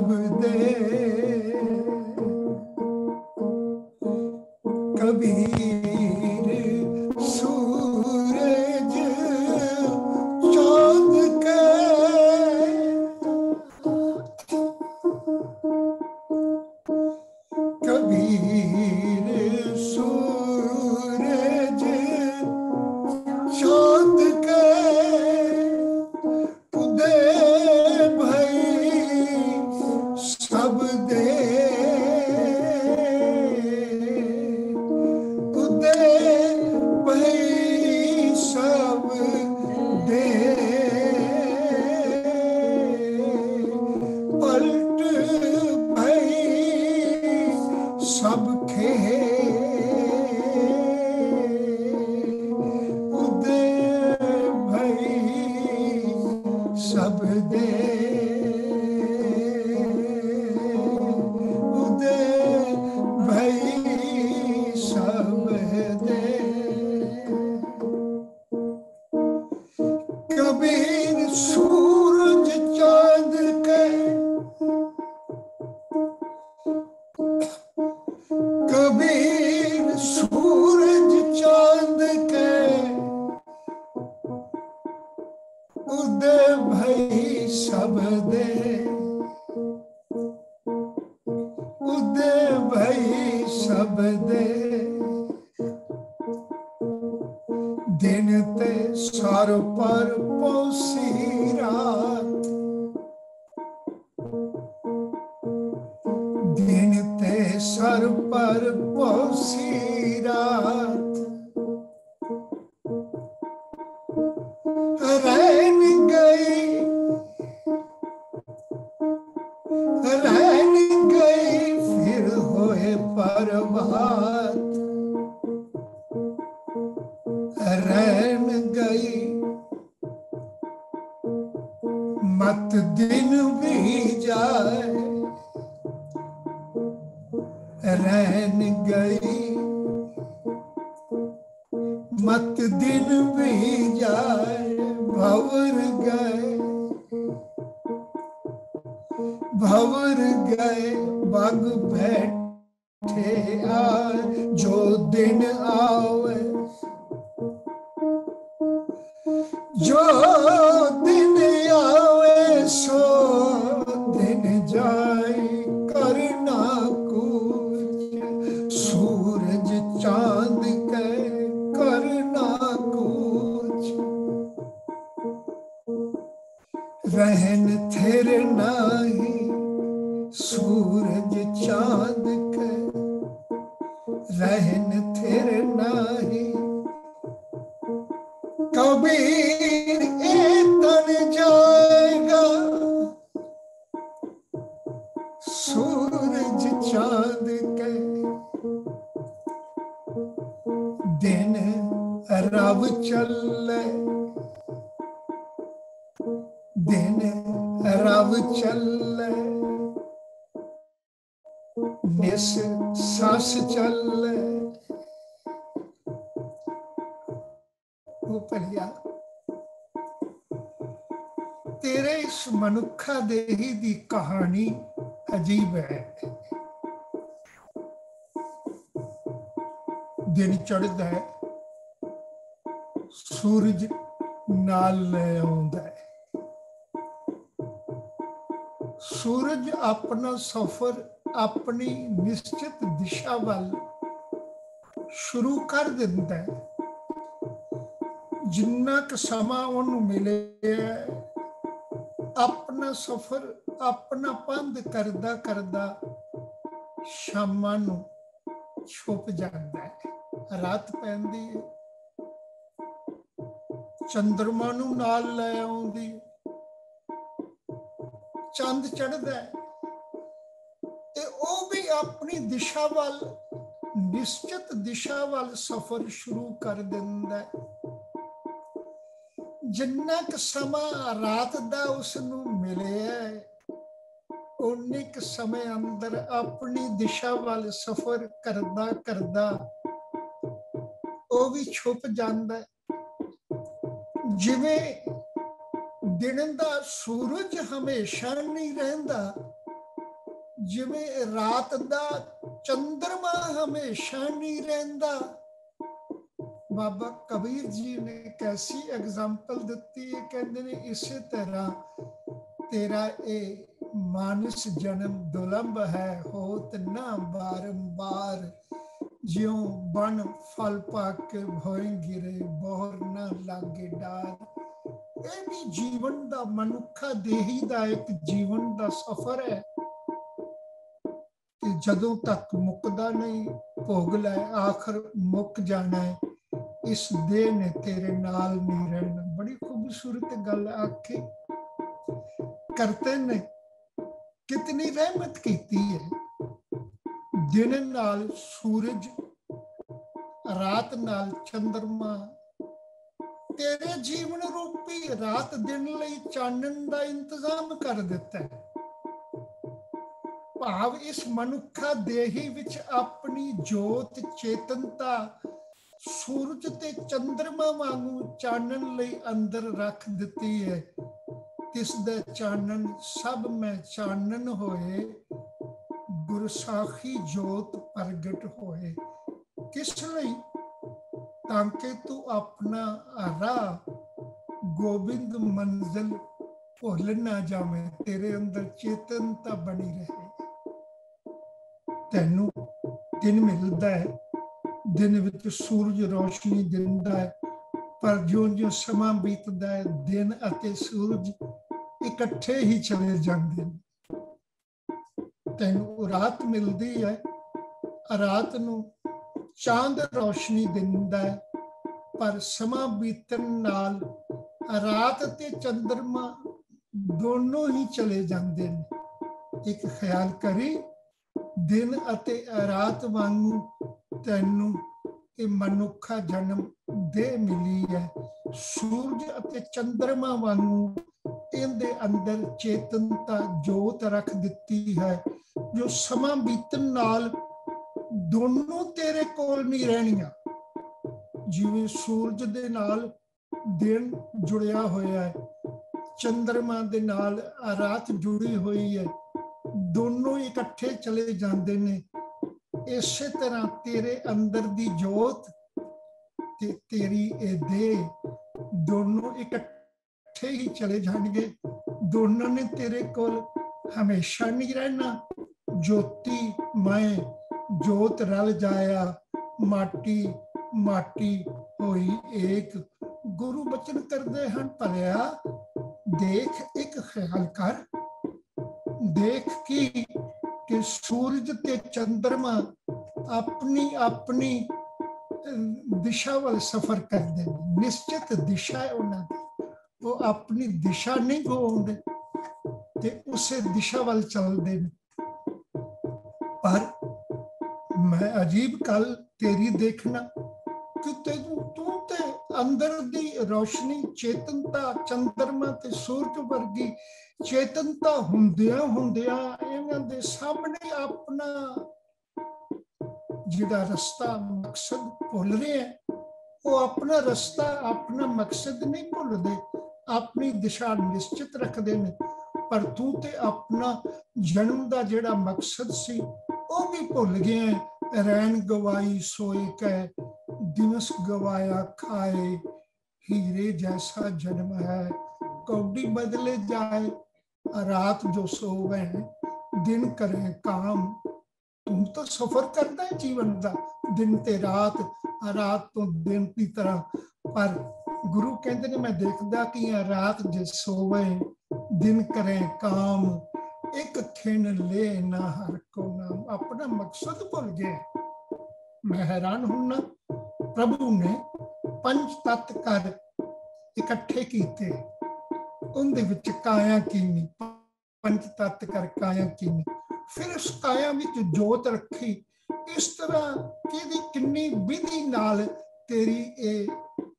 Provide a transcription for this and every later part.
birthday. ਸ਼ਬਦੇ ਦਿਨ ਤੇ sir ਪਰ रहन गई। मत दिन भी जाए। रहन गई। मत दिन भी जाए, भवर गए। भवर गए, बग बैठे आ जो दिन आवे soul. ਇਸ ਸੱਸ ਚੱਲੇ ਉਪਰਿਆ ਤੇਰੇ ਇਸ ਮਨੁੱਖਾ ਦੇਹੀ ਦੀ ਕਹਾਣੀ ਅਜੀਬ ਹੈ। ਦਿਨ ਚੜਦਾ ਹੈ। ਸੂਰਜ ਨਾਲ ਲੈ ਆਉਂਦਾ ਹੈ। ਸੂਰਜ ਆਪਣਾ ਸਫ਼ਰ ਆਪਣੀ ਨਿਸ਼ਚਿਤ ਦਿਸ਼ਾ ਵੱਲ ਸ਼ੁਰੂ ਕਰ ਦਿੰਦਾ ਹੈ। ਜਿੰਨਾ ਕੁ ਸਮਾਂ ਉਹਨੂੰ ਮਿਲਿਆ ਆਪਣਾ ਸਫ਼ਰ ਆਪਣਾ ਪੰਧ ਕਰਦਾ ਕਰਦਾ ਸ਼ਾਮਾਂ ਨੂੰ ਛੁਪ ਜਾਂਦਾ ਹੈ। ਰਾਤ ਪੈਂਦੀ ਹੈ। ਚੰਦਰਮਾ ਨੂੰ ਨਾਲ ਲੈ ਆਉਂਦੀ ਚੰਦ ਚੜਦਾ ਹੈ। ਆਪਣੀ ਦਿਸ਼ਾ ਵੱਲ, ਨਿਸ਼ਚਿਤ ਦਿਸ਼ਾ ਵੱਲ ਸਫ਼ਰ ਸ਼ੁਰੂ ਕਰ ਦਿੰਦਾ ਹੈ। ਜਿੰਨਾ ਕੁ ਸਮਾਂ ਰਾਤ ਦਾ ਉਸ ਨੂੰ ਮਿਲਿਆ ਉਨੇ ਕੁ ਸਮੇਂ ਅੰਦਰ ਆਪਣੀ ਦਿਸ਼ਾ ਵੱਲ ਸਫ਼ਰ ਕਰਦਾ ਕਰਦਾ ਉਹ ਵੀ ਛੁਪ ਜਾਂਦਾ ਜਿਵੇਂ ਦਿਨ ਦਾ ਸੂਰਜ ਹਮੇਸ਼ਾ ਨਹੀਂ ਰਹਿੰਦਾ ਜਿਵੇਂ ਰਾਤ ਦਾ ਚੰਦਰਮਾ ਹਮੇਸ਼ਾ ਨਹੀਂ ਰਹਿੰਦਾ ਬਾਬਾ ਕਬੀਰ ਜੀ ਨੇ ਕੈਸੀ ਐਗਜ਼ਾਮਪਲ ਦਿੱਤੀ ਹੈ ਕਹਿੰਦੇ ਨੇ ਇਸੇ ਤਰ੍ਹਾਂ ਤੇਰਾ ਇਹ ਮਾਨਸ ਜਨਮ ਦੁਲੰਭ ਹੈ ਹੋਤ ਨਾ ਬਾਰੰਬਾਰ ਜਿਉ ਬਨ ਫਲ ਪਾ ਕੇ ਭੋਏ ਗਿਰੇ ਬੋਹਰ ਨਾ ਲਾਗੇ ਡਾਰ ਇਹ ਵੀ ਜੀਵਨ ਦਾ ਮਨੁੱਖਾ ਦੇਹੀ ਦਾ ਇੱਕ ਜੀਵਨ ਦਾ ਸਫ਼ਰ ਹੈ ਕਿ ਜਦੋਂ ਤੱਕ ਮੁੱਕਦਾ ਨਹੀਂ, ਭੋਗ ਲੈ, ਆਖਰ ਮੁੱਕ ਜਾਣਾ ਹੈ। ਇਸ ਦੇਹ ਨੇ ਤੇਰੇ ਨਾਲ ਨਹੀਂ ਰਹਿਣਾ। ਬੜੀ ਖੂਬਸੂਰਤ ਗੱਲ ਆਖੀ। ਕਰਤੇ ਨੇ ਕਿਤਨੀ ਰਹਿਮਤ ਕੀਤੀ ਹੈ। ਦਿਨ ਨਾਲ ਸੂਰਜ, ਰਾਤ ਨਾਲ ਚੰਦਰਮਾ। ਤੇਰੇ ਜੀਵਨ ਰੂਪੀ ਰਾਤ ਦਿਨ ਲਈ ਚਾਨਣ ਦਾ ਇੰਤਜ਼ਾਮ ਕਰ ਦਿੱਤਾ ਹੈ। ਭਾਵ ਇਸ ਮਨੁੱਖਾ ਦੇਹੀ ਵਿੱਚ ਆਪਣੀ ਜੋਤ, ਚੇਤਨਤਾ ਸੂਰਜ ਤੇ ਚੰ드ਰਮਾ ਵਾਂਗੂ ਚਾਨਣ ਲਈ ਅੰਦਰ ਰੱਖ ਦਿੱਤੀ ਹੈ। ਤਿਸ ਦਾ ਚਾਨਣ ਸਭ ਮੈਂ ਚਾਨਣ ਹੋਏ ਗੁਰਸਾਖੀ ਜੋਤ ਪ੍ਰਗਟ ਹੋਏ। ਕਿਸ ਲਈ? ਤਾਂ ਕਿ ਤੂੰ ਆਪਣਾ ਰਾਹ ਗੋਬਿੰਦ ਮੰਜ਼ਲ ਭੁੱਲ ਨਾ ਜਾਵੇਂ, ਤੇਰੇ ਅੰਦਰ ਚੇਤਨਤਾ ਬਣੀ ਰਹੇ। ਤੈਨੂੰ ਦਿਨ ਮਿਲਦਾ ਹੈ, ਦਿਨ ਵਿੱਚ ਸੂਰਜ ਰੋਸ਼ਨੀ ਦਿੰਦਾ ਹੈ, ਪਰ ਜਿਉਂ-ਜਿਉਂ ਸਮਾਂ ਬੀਤਦਾ ਹੈ, ਦਿਨ ਅਤੇ ਸੂਰਜ ਇਕੱਠੇ ਹੀ ਚਲੇ ਜਾਂਦੇ ਨੇ। ਤੈਨੂੰ ਰਾਤ ਮਿਲਦੀ ਹੈ, ਰਾਤ ਨੂੰ ਚਾਂਦ ਰੋਸ਼ਨੀ ਦਿੰਦਾ ਹੈ, ਪਰ ਸਮਾਂ ਬੀਤਣ ਨਾਲ ਰਾਤ ਤੇ ਚੰਦਰਮਾ ਦੋਨੋਂ ਹੀ ਚਲੇ ਜਾਂਦੇ ਨੇ। ਇੱਕ ਖਿਆਲ ਕਰੀ ਦਿਨ ਅਤੇ ਰਾਤ ਵਾਂਗੂ ਤੈਨੂੰ ਇਹ ਮਨੁੱਖਾ ਜਨਮ ਦੇ ਮਿਲੀ ਹੈ। ਸੂਰਜ ਅਤੇ ਚੰਦਰਮਾ ਵਾਂਗੂ ਇਹਦੇ ਅੰਦਰ ਚੇਤਨਤਾ ਜੋਤ ਰੱਖ ਦਿੱਤੀ ਹੈ। ਜੋ ਸਮਾਂ ਬੀਤਣ ਨਾਲ ਦੋਨੋਂ ਤੇਰੇ ਕੋਲ ਨਹੀਂ ਰਹਿਣੀਆਂ। ਜਿਵੇਂ ਸੂਰਜ ਦੇ ਨਾਲ ਦਿਨ ਜੁੜਿਆ ਹੋਇਆ ਹੈ ਚੰ드ਰਮਾ ਦੇ ਨਾਲ ਰਾਤ ਜੁੜੀ ਹੋਈ ਹੈ। ਦੋਨੋਂ ਇਕੱਠੇ ਚਲੇ ਜਾਂਦੇ ਨੇ। ਇਸੇ ਤਰ੍ਹਾਂ ਤੇਰੇ ਅੰਦਰ ਦੀ ਜੋਤ ਤੇ ਤੇਰੀ ਇਹ ਦੇਹ ਦੋਨੋਂ ਇਕੱਠੇ ਹੀ ਚਲੇ ਜਾਣਗੇ। ਦੋਨਾਂ ਨੇ ਤੇਰੇ ਕੋਲ ਹਮੇਸ਼ਾ ਨਹੀਂ ਰਹਿਣਾ। ਜੋਤੀ, ਮੈਂ, ਜੋਤ ਰਲ ਜਾਇਆ। ਮਾਟੀ ਮਾਟੀ ਹੋਈ ਏਕ। ਗੁਰੂ ਬਚਨ ਕਰਦੇ ਹਨ, ਭਲਿਆ, ਦੇਖ, ਇੱਕ ਖਿਆਲ ਕਰ। ਦੇਖ ਕੀ ਕਿ ਸੂਰਜ ਤੇ ਚੰ드ਰਮਾ ਆਪਣੀ ਆਪਣੀ ਦਿਸ਼ਾ ਵੱਲ ਸਫ਼ਰ ਕਰਦੇ ਨੇ। ਨਿਸ਼ਚਿਤ ਦਿਸ਼ਾ ਹੈ ਉਹਨਾਂ ਦੀ। ਉਹ ਆਪਣੀ ਦਿਸ਼ਾ ਨਹੀਂ ਗਵਾਉਂਦੇ ਤੇ ਉਸੇ ਦਿਸ਼ਾ ਵੱਲ ਚੱਲਦੇ ਨੇ। ਪਰ ਮੈਂ ਅਜੀਬ ਕੱਲ ਤੇਰੀ ਦੇਖਣਾ, ਕਿ ਤੈਨੂੰ, ਤੂੰ ਤੇ ਅੰਦਰ ਦੀ ਰੋਸ਼ਨੀ, ਚੇਤਨਤਾ, ਚੰਦਰਮਾ ਤੇ ਸੂਰਜ ਵਰਗੀ ਚੇਤਨ ਤਾਂ ਹੁੰਦਿਆਂ ਹੁੰਦਿਆਂ ਇਹਨਾਂ ਦੇ ਸਾਹਮਣੇ ਆਪਣਾ ਜਿਹੜਾ ਰਸਤਾ ਮਕਸਦ ਭੁੱਲ ਰਿਹਾ ਉਹ ਆਪਣਾ ਰਸਤਾ, ਆਪਣਾ ਮਕਸਦ ਨਹੀਂ ਭੁੱਲਦੇ, ਆਪਣੀ ਦਿਸ਼ਾ ਨਿਸ਼ਚਿਤ ਰੱਖਦੇ ਨੇ। ਪਰ ਤੂੰ ਤੇ ਆਪਣਾ ਜਨਮ ਦਾ ਜਿਹੜਾ ਮਕਸਦ ਸੀ, ਉਹ ਵੀ ਭੁੱਲ ਗਿਆ ਰੈਣ ਗਵਾਈ ਸੋਏ ਕੈ ਦਿਵਸ ਗਵਾਇਆ ਖਾਏ। ਹੀਰੇ ਜੈਸਾ ਜਨਮ ਹੈ, ਕੌਡੀ ਬਦਲੇ ਜਾਏ। ਰਾਤ ਜੋ ਸੋਵੇ ਦਿਨ ਕਰੇ ਕਾਮ। ਤੂੰ ਤਾਂ ਸਫਰ ਕਰਦਾ ਹੈ ਜੀਵਨ ਦਾ, ਦਿਨ ਤੇ ਰਾਤ ਰਾਤ ਤੋਂ ਦਿਨ ਦੀ ਤਰ੍ਹਾਂ। ਪਰ ਗੁਰੂ ਕਹਿੰਦੇ ਨੇ, ਮੈਂ ਦੇਖਦਾ ਕਿ ਰਾਤ ਜੇ ਸੋਵੇ ਦਿਨ ਕਰੇ ਕਾਮ। ਇੱਕ ਖਿਣ ਲੈ ਨਾ ਹਰ ਕੋ ਨਾਮ। ਆਪਣਾ ਮਕਸਦ ਭੁੱਲ ਗਏ ਮੈਂ ਹੈਰਾਨ ਹੁੰਨਾ, ਪ੍ਰਭੂ ਨੇ ਪੰਜ ਤਤ ਕਰ ਇਕੱਠੇ ਕੀਤੇ। ਉਹਦੇ ਵਿੱਚ ਕਾਇਆ ਕੀਨੀ, ਪੰਜ ਤਤ ਕਰ ਕਾਇਆ ਕੀਨੀ। ਫਿਰ ਉਸ ਕਾਇਆ ਵਿੱਚ ਜੋਤ ਰੱਖੀ। ਇਸ ਤਰ੍ਹਾਂ ਕਿਹਦੀ ਕਿੰਨੀ ਵਿਧੀ ਨਾਲ ਤੇਰੀ ਇਹ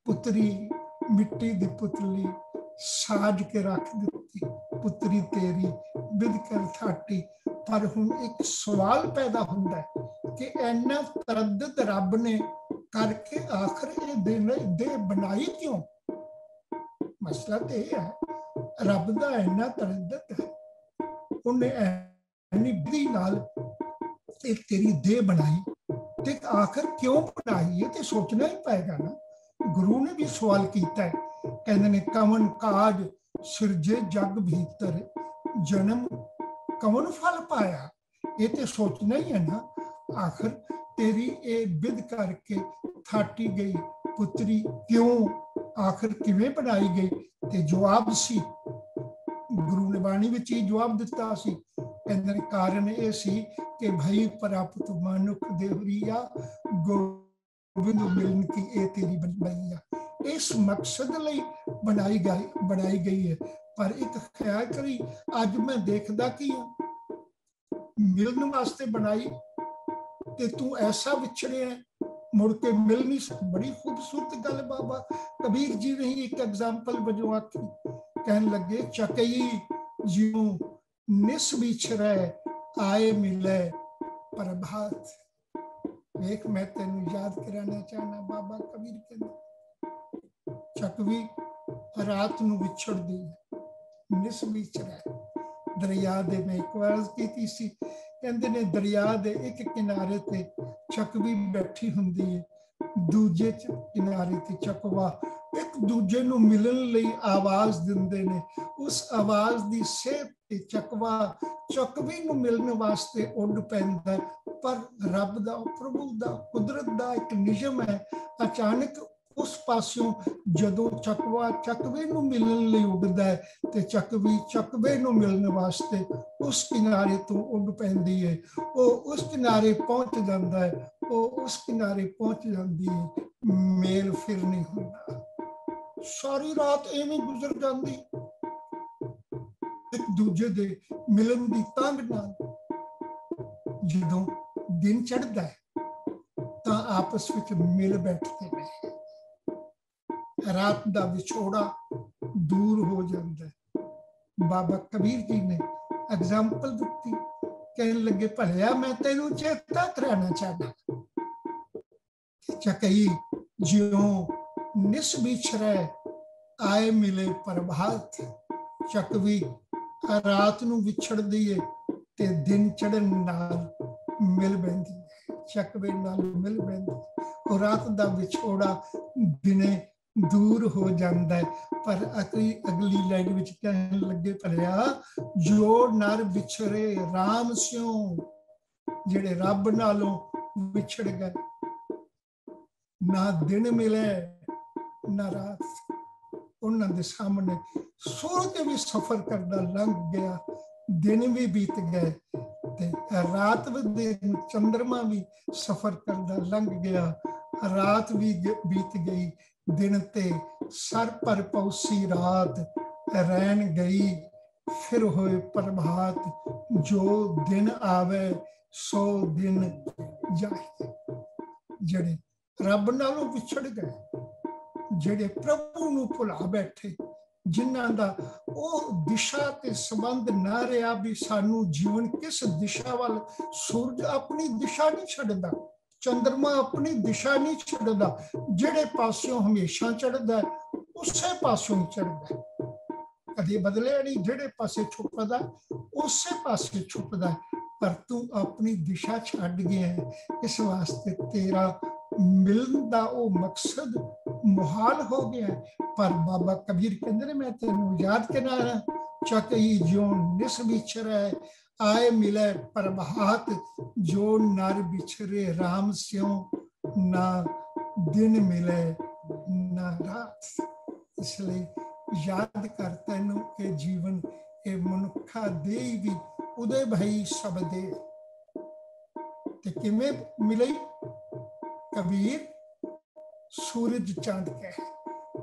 ਪੁੱਤਰੀ ਮਿੱਟੀ ਦੀ ਪੁਤਲੀ ਸਾਜ ਕੇ ਰੱਖ ਦਿੱਤੀ। ਪੁੱਤਰੀ ਤੇਰੀ ਵਿਦ ਕਰ ਥਾਟੀ। ਪਰ ਹੁਣ ਇੱਕ ਸਵਾਲ ਪੈਦਾ ਹੁੰਦਾ ਹੈ ਕਿ ਐਨਾ ਤਰਦਦ ਰੱਬ ਨੇ ਕਰਕੇ ਆਖਰ ਇਹ ਦਿਨ ਦੇ ਬਣਾਈ ਕਿਉਂ? ਮਸਲਾ ਤੇ ਇਹ ਹੈ ਰੱਬ ਦਾ ਐਨਾ ਤਰਦਦ ਹੈ। ਉਹਨੇ ਐਨੀ ਵਿਧੀ ਨਾਲ ਇਹ ਤੇਰੀ ਦੇਹ ਬਣਾਈ ਤੇ ਆਖਰ ਕਿਉਂ ਬਣਾਈ ਇਹ ਤੇ ਸੋਚਣਾ ਹੀ ਪਏਗਾ ਨਾ। ਗੁਰੂ ਨੇ ਵੀ ਸਵਾਲ ਕੀਤਾ ਹੈ। ਕਹਿੰਦੇ ਨੇ, ਕਵਨ ਕਾਜ ਸਿਰਜੇ ਜਗ ਭੀਤਰ, ਜਨਮ ਕਵਨ ਫਲ ਪਾਇਆ? ਇਹ ਤੇ ਸੋਚਣਾ ਹੀ ਹੈ ਨਾ। ਆਖਰ ਤੇਰੀ ਇਹ ਵਿਦ ਕਰਕੇ ਥਾਟੀ ਗਈ ਪੁੱਤਰੀ ਕਿਉਂ? ਆਖਰ ਕਿਵੇਂ ਬਣਾਈ ਗਈ? ਤੇ ਜਵਾਬ ਸੀ ਗੁਰੂ ਨੇ ਬਾਣੀ ਵਿੱਚ ਹੀ ਜਵਾਬ ਦਿੱਤਾ ਸੀ। ਕਹਿੰਦੇ ਕਾਰਨ ਇਹ ਸੀ ਕਿ ਭਈ ਪ੍ਰਾਪਤ ਮਨੁੱਖ ਦੇਵਰੀਆ ਗੋਬਿੰਦ ਮਿਲਨ ਕੀ ਇਹ ਤੇਰੀ ਬਣਾਈ ਇਸ ਮਕਸਦ ਲਈ ਬਣਾਈ ਗਈ ਬਣਾਈ ਗਈ ਹੈ। ਪਰ ਇੱਕ ਖਿਆਲ ਕਰੀ, ਅੱਜ ਮੈਂ ਦੇਖਦਾ ਕੀ ਹਾਂ ਮਿਲਣ ਵਾਸਤੇ ਬਣਾਈ ਤੇ ਤੂੰ ਐਸਾ ਵਿਛੜਿਆ ਮੁੜ ਕੇ ਮਿਲ ਨਹੀਂ ਬੜੀ ਖੂਬਸੂਰਤ ਗੱਲ ਬਾਬਾ ਕਬੀਰ ਜੀ ਨੇ ਇੱਕ ਐਗਜ਼ਾਮਪਲ ਵਜੋਂ ਆਖੀ। ਕਹਿਣ ਲੱਗੇ, ਚਕਈ, ਜਿਉ ਨਿਸ ਵਿਛੜੈ ਆਏ ਮਿਲੇ ਪ੍ਰਭਾਤ। ਵੇਖ, ਮੈਂ ਤੈਨੂੰ ਯਾਦ ਕਰਾਣਾ ਚਾਹਨਾ ਬਾਬਾ ਕਬੀਰ ਕਹਿੰਦਾ ਚਕਵੀ ਰਾਤ ਨੂੰ ਵਿਛੜਦੀ ਹੈ, ਨਿਸ ਵਿਛੜੈ ਦਰਿਆ ਦੇ ਮੈਂ ਇੱਕ ਵਾਰ ਕੀਤੀ ਸੀ, ਕਹਿੰਦੇ ਨੇ ਦਰਿਆ ਦੇ ਇੱਕ ਕਿਨਾਰੇ ਤੇ ਚਕਵੀ ਬੈਠੀ ਹੁੰਦੀ ਹੈ, ਦੂਜੇ ਕਿਨਾਰੇ ਤੇ ਚਕਵਾ ਇੱਕ ਦੂਜੇ ਨੂੰ ਮਿਲਣ ਲਈ ਆਵਾਜ਼ ਦਿੰਦੇ ਨੇ। ਉਸ ਆਵਾਜ਼ ਦੀ ਸੇਧ ਤੇ ਚਕਵਾ, ਚਕਵੀ ਨੂੰ ਮਿਲਣ ਵਾਸਤੇ ਉੱਡ ਪੈਂਦਾ ਪਰ ਰੱਬ ਦਾ, ਪ੍ਰਭੂ ਦਾ, ਕੁਦਰਤ ਦਾ ਇੱਕ ਨਿਯਮ ਹੈ, ਅਚਾਨਕ ਉਸ ਪਾਸਿਓਂ ਜਦੋਂ ਚੱਕਵਾ, ਚੱਕਵੇ ਨੂੰ ਮਿਲਣ ਲਈ ਉੱਡਦਾ ਹੈ ਤੇ ਚੱਕਵੀ, ਚੱਕਵੇ ਨੂੰ ਮਿਲਣ ਵਾਸਤੇ ਉਸ ਕਿਨਾਰੇ ਤੋਂ ਉੱਡ ਪੈਂਦੀ ਹੈ। ਉਹ ਉਸ ਕਿਨਾਰੇ ਪਹੁੰਚ ਜਾਂਦਾ ਹੈ। ਉਹ ਉਸ ਕਿਨਾਰੇ ਪਹੁੰਚ ਜਾਂਦੀ ਹੈ। ਮੇਲ ਫਿਰ ਨਹੀਂ ਹੁੰਦਾ। ਸਾਰੀ ਰਾਤ ਐਵੇਂ ਗੁਜ਼ਰ ਜਾਂਦੀ। ਇੱਕ ਦੂਜੇ ਦੇ ਮਿਲਣ ਦੀ ਤੰਗ ਨਾਲ ਜਦੋਂ ਦਿਨ ਚੜ੍ਹਦਾ ਹੈ, ਤਾਂ ਆਪਸ ਵਿੱਚ ਮਿਲ ਬੈਠਦੇ ਨੇ। ਰਾਤ ਦਾ ਵਿਛੋੜਾ ਦੂਰ ਹੋ ਜਾਂਦਾ ਹੈ। ਬਾਬਾ ਕਬੀਰ ਜੀ ਨੇ ਐਗਜ਼ਾਮਪਲ ਦਿੱਤੀ। ਕਹਿਣ ਲੱਗੇ, ਭਲਿਆ, ਮੈਂ ਤੈਨੂੰ ਚੇਤਾ ਕਰਾਣਾ ਚਾਹਦਾ ਚੱਕਈ ਜਿਉਂ ਨਿਸ ਵਿਛਰੈ ਆਏ ਮਿਲੇ ਪ੍ਰਭਾਤ ਚੱਕਵੀ ਰਾਤ ਨੂੰ ਵਿਛੜਦੀ ਏ ਤੇ ਦਿਨ ਚੜਨ ਨਾਲ ਮਿਲ ਬੈਂਦੀ ਹੈ। ਚੱਕਵੇ ਨਾਲ ਮਿਲ ਬੈਂਦੀ ਉਹ ਰਾਤ ਦਾ ਵਿਛੋੜਾ ਦਿਨੇ ਦੂਰ ਹੋ ਜਾਂਦਾ ਹੈ। ਪਰ ਅਗਲੀ ਅਗਲੀ ਲਾਈਨ ਵਿੱਚ ਕਹਿਣ ਲੱਗੇ ਭਰਿਆ ਜੋ ਨਰ ਵਿਛੜੇ RAM ਸਿਓ ਜਿਹੜੇ ਰੱਬ ਨਾਲੋਂ ਵਿਛੜ ਗਏ। ਨਾ ਦਿਨ ਮਿਲੇ ਨਾ ਰਾਤ ਉਹਨਾਂ ਦੇ ਸਾਹਮਣੇ। ਸੂਰਜ ਵੀ ਸਫ਼ਰ ਕਰਦਾ ਲੰਘ ਗਿਆ, ਦਿਨ ਵੀ ਬੀਤ ਗਏ ਤੇ ਰਾਤ ਵੀ ਚੰ드ਰਮਾ ਵੀ ਸਫ਼ਰ ਕਰਦਾ ਲੰਘ ਗਿਆ। ਰਾਤ ਵੀ ਬੀਤ ਗਈ, ਦਿਨ ਤੇ ਸਰ ਪਰ ਪੌਸੀ ਰਾਤ ਰਹਿਣ ਗਈ। ਫਿਰ ਹੋਏ ਪ੍ਰਭਾਤ, ਜੋ ਦਿਨ ਆਵੇ, ਸੋ ਦਿਨ ਜਾਏ। ਜਿਹੜੇ ਰੱਬ ਨਾਲੋਂ ਵਿਛੜ ਗਏ। ਜਿਹੜੇ ਪ੍ਰਭੂ ਨੂੰ ਭੁਲਾ ਬੈਠੇ, ਜਿਨ੍ਹਾਂ ਦਾ ਉਹ ਦਿਸ਼ਾ ਤੇ ਸੰਬੰਧ ਨਾ ਰਿਹਾ ਵੀ ਸਾਨੂੰ ਜੀਵਨ ਕਿਸ ਦਿਸ਼ਾ ਵੱਲ, ਸੂਰਜ ਆਪਣੀ ਦਿਸ਼ਾ ਨਹੀਂ ਛੱਡਦਾ ਚੰ드ਰਮਾ ਆਪਣੀ ਦਿਸ਼ਾ ਨਹੀਂ ਛੱਡਦਾ, ਜਿਹੜੇ ਪਾਸਿਓਂ ਹਮੇਸ਼ਾ ਚੜਦਾ ਉਸੇ ਪਾਸਿਓਂ ਹੀ ਚੜਦਾ ਕਦੇ ਬਦਲਿਆ ਨਹੀਂ, ਜਿਹੜੇ ਪਾਸੇ ਛੁਪਦਾ, ਉਸੇ ਪਾਸੇ ਛੁਪਦਾ। ਪਰ ਤੂੰ ਆਪਣੀ ਦਿਸ਼ਾ ਛੱਡ ਗਿਆ ਇਸ ਵਾਸਤੇ ਤੇਰਾ ਮਿਲਣ ਦਾ ਉਹ ਮਕਸਦ ਮੁਹਾਲ ਹੋ ਗਿਆ ਪਰ ਬਾਬਾ ਕਬੀਰ ਕਹਿੰਦੇ ਨੇ, ਮੈਂ ਤੈਨੂੰ ਯਾਦ ਕਰਨਾ ਚੱਕਈ ਜਿਉ ਨਿਸ ਵਿਚਰੈ ਆਏ ਮਿਲੇ ਪ੍ਰਭਾਤ। ਜੋ ਨਰ ਵਿਛਰੇ RAM ਸਿਉ ਨਾ ਦਿਨ ਮਿਲੇ, ਨਾ ਰਾਤ। ਇਸ ਲਈ ਯਾਦ ਕਰ ਤੈਨੂੰ ਇਹ ਜੀਵਨ ਇਹ ਮਨੁੱਖਾ ਦੇ ਵੀ ਉਦੇ ਭਈ ਸਬਦੇ। ਤੇ ਕਿਵੇਂ ਮਿਲੇ ਕਬੀਰ ਸੂਰਜ ਚੰਦ ਕੇ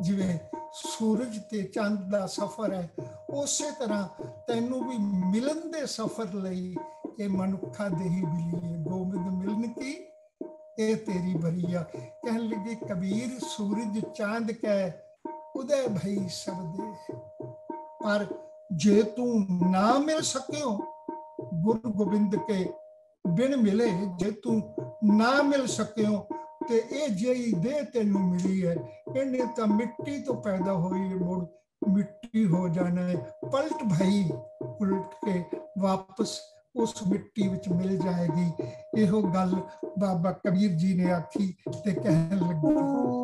ਜਿਵੇਂ ਸੂਰਜ ਤੇ ਚੰਦ ਦਾ ਸਫ਼ਰ ਹੈ, ਉਸੇ ਤਰ੍ਹਾਂ ਤੈਨੂੰ ਵੀ ਮਿਲਣ ਦੇ ਸਫ਼ਰ ਲਈ ਇਹ ਮਨੁੱਖਾ ਦੇ ਹੀ ਗੋਬਿੰਦ ਮਿਲਣ ਕੀ? ਇਹ ਤੇਰੀ ਬਰੀਆ। ਕਹਿਣ ਲੱਗੇ, ਕਬੀਰ, ਸੂਰਜ ਚਾਂਦ ਕੈ ਉਦੇ ਭਈ ਸਬਦੇ ਪਰ ਜੇ ਤੂੰ ਨਾ ਮਿਲ ਸਕਿਓ, ਗੁਰੂ ਗੋਬਿੰਦ ਕੇ ਬਿਨ ਮਿਲੇ, ਜੇ ਤੂੰ ਨਾ ਮਿਲ ਸਕਿਓ ਤੇ ਇਹ ਜਿਹੜੀ ਦੇਹ ਤੈਨੂੰ ਮਿਲੀ ਹੈ, ਇਹਨੇ ਤਾਂ ਮਿੱਟੀ ਤੋਂ ਪੈਦਾ ਹੋਈ ਮੁੜ ਮਿੱਟੀ ਹੋ ਜਾਣਾ ਹੈ। ਪਲਟ ਭਈ, ਉਲਟ ਕੇ ਵਾਪਸ ਉਸ ਮਿੱਟੀ ਵਿੱਚ ਮਿਲ ਜਾਏਗੀ। ਇਹੋ ਗੱਲ ਬਾਬਾ ਕਬੀਰ ਜੀ ਨੇ ਆਖੀ ਤੇ ਕਹਿਣ ਲੱਗੇ।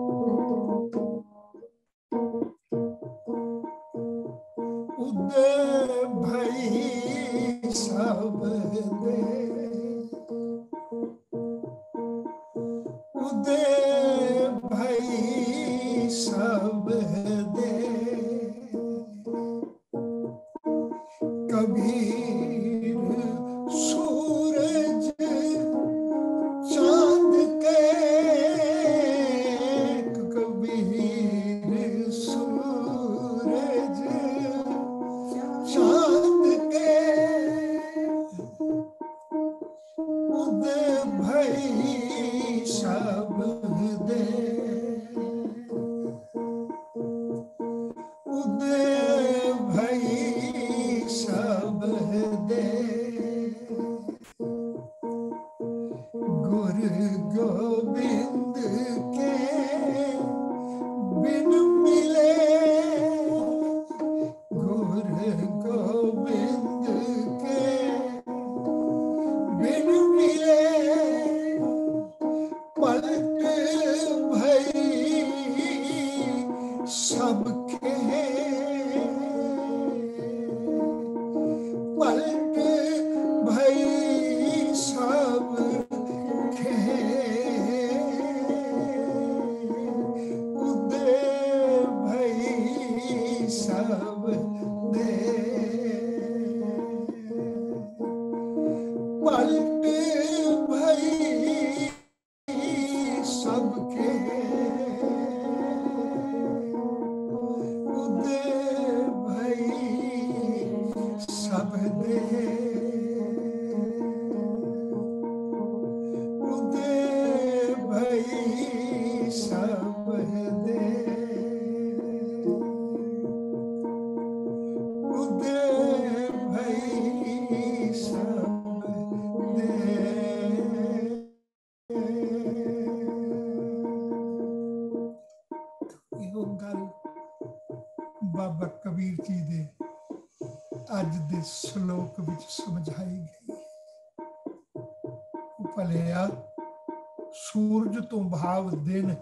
ਤੋਂ ਭਾਵ ਦਿਨ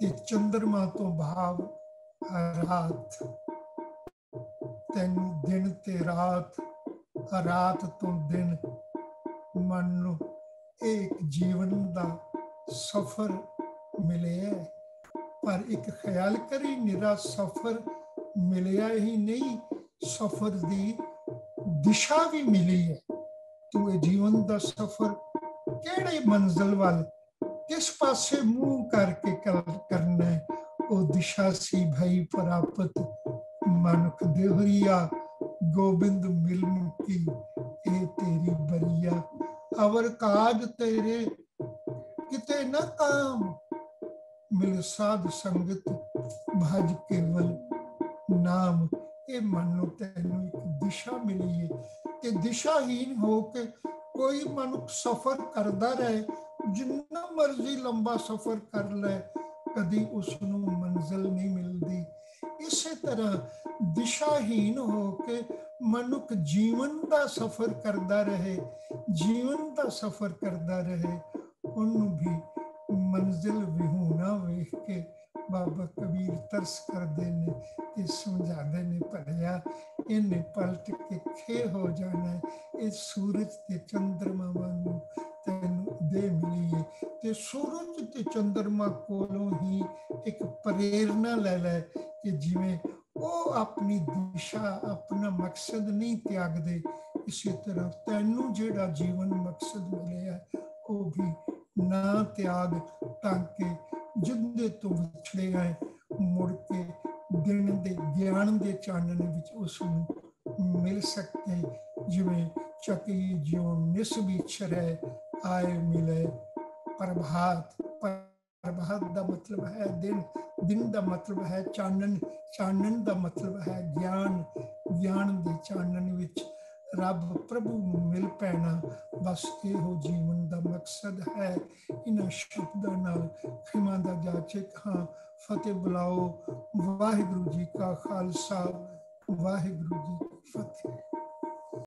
ਤੇ ਚੰ드ਰਮਾ ਤੋਂ ਭਾਵ ਰਾਤ। ਤੈਨੂੰ ਦਿਨ ਤੇ ਰਾਤ ਰਾਤ ਤੋਂ ਦਿਨ ਮਨ ਨੂੰ ਇੱਕ ਜੀਵਨ ਦਾ ਸਫ਼ਰ ਮਿਲਿਆ। ਪਰ ਇੱਕ ਖਿਆਲ ਕਰੀ, ਨਿਰਾ ਸਫ਼ਰ ਮਿਲਿਆ ਹੀ ਨਹੀਂ, ਸਫ਼ਰ ਦੀ ਦਿਸ਼ਾ ਵੀ ਮਿਲੀ ਹੈ। ਤੂੰ ਇਹ ਜੀਵਨ ਦਾ ਸਫ਼ਰ ਕਿਹੜੇ ਮੰਜ਼ਲ ਵੱਲ ਕਿਸ ਪਾਸੇ ਮੂੰਹ ਕਰਕੇ ਕਰਨਾ ਉਹ ਦਿਸ਼ਾ ਸੀ ਭਈ ਪ੍ਰਾਪਤ ਮਨੁੱਖ ਦੇਹਰੀਆ ਗੋਬਿੰਦ ਮਿਲਨ ਕੀ, ਇਹ ਤੇਰੀ ਬਰੀਆ। ਅਵਰ ਕਾਜ ਤੇਰੇ, ਕਿਤੇ ਨਾ ਕਾਮ। ਮਿਲ ਸਾਧ ਸੰਗਤ ਭਜ ਕੇਵਲ ਨਾਮ। ਇਹ ਮਨ ਨੂੰ ਤੈਨੂੰ ਇੱਕ ਦਿਸ਼ਾ ਮਿਲੀ ਹੈ ਤੇ ਦਿਸ਼ਾਹੀਨ ਹੋ ਕੇ ਕੋਈ ਮਨੁੱਖ ਸਫ਼ਰ ਕਰਦਾ ਰਹੇ ਜਿੰਨਾ ਮਰਜ਼ੀ ਲੰਬਾ ਸਫ਼ਰ ਕਰ ਲੈ, ਕਦੀ ਉਸ ਨੂੰ ਮੰਜ਼ਿਲ ਨਹੀਂ ਮਿਲਦੀ। ਇਸੇ ਤਰ੍ਹਾਂ ਦਿਸ਼ਾਹੀਨ ਹੋ ਕੇ ਮਨੁੱਖ ਜੀਵਨ ਦਾ ਸਫ਼ਰ ਕਰਦਾ ਰਹੇ, ਜੀਵਨ ਦਾ ਸਫ਼ਰ ਕਰਦਾ ਰਹੇ, ਉਹਨੂੰ ਵੀ ਮੰਜ਼ਿਲ ਵਿਹੂਣਾ ਵੇਖ ਕੇ ਬਾਬਾ ਕਬੀਰ ਤਰਸ ਕਰਦੇ ਨੇ ਤੇ ਸਮਝਾਉਂਦੇ ਨੇ ਭੜਿਆ ਇਹਨੇ ਪਲਟ ਕੇ ਖੇ ਹੋ ਜਾਣਾ, ਇਹ ਸੂਰਜ ਤੇ ਚੰਦਰਮਾ ਵਾਂਗੂ ਦੇ ਮਿਲੀ ਹੈ ਤੇ ਸੂਰਜ ਤੇ ਚੰਦਰਮਾ ਕੋਲੋਂ ਹੀ ਇੱਕ ਪ੍ਰੇਰਣਾ ਲੈ ਲੈ ਕਿ ਜਿਵੇਂ ਉਹ ਆਪਣੀ ਦਿਸ਼ਾ, ਆਪਣਾ ਮਕਸਦ ਨਹੀਂ ਤਿਆਗਦੇ, ਇਸੇ ਤਰ੍ਹਾਂ ਤੈਨੂੰ ਜਿਹੜਾ ਜੀਵਨ ਮਕਸਦ ਮਿਲਿਆ, ਉਹ ਵੀ ਨਾ ਤਿਆਗ ਤਾਂ ਕਿ ਜਿੰਦੇ ਤੋਂ ਵਿਛੜੇ ਆਏ, ਮੁੜ ਕੇ ਦਿਨ ਦੇ ਗਿਆਨ ਦੇ ਚਾਨਣ ਵਿੱਚ ਉਸ ਨੂੰ ਮਿਲ ਸਕੇ ਜਿਵੇਂ ਚੱਕੀ ਜਿਉ ਨਿਸ ਵਿਛਰੇ ਆਏ ਮਿਲੇ ਪ੍ਰਭਾਤ ਪ੍ਰਭਾਤ ਦਾ ਮਤਲਬ ਹੈ ਦਿਨ ਦਿਨ ਦਾ ਮਤਲਬ ਹੈ ਚਾਨਣ ਚਾਨਣ ਦਾ ਮਤਲਬ ਹੈ ਗਿਆਨ ਗਿਆਨ ਦੇ ਚਾਨਣ ਵਿੱਚ ਰੱਬ ਪ੍ਰਭੂ ਮਿਲ ਪੈਣਾ ਬਸ ਇਹੋ ਜੀਵਨ ਦਾ ਮਕਸਦ ਹੈ ਇਹਨਾਂ ਸ਼ਬਦਾਂ ਨਾਲ ਖਿਮਾ ਦਾ ਜਾਚਕ ਹਾਂ ਫਤਿਹ ਬੁਲਾਓ ਵਾਹਿਗੁਰੂ ਜੀ ਕਾ ਖਾਲਸਾ ਵਾਹਿਗੁਰੂ ਜੀ ਕੀ ਫਤਿਹ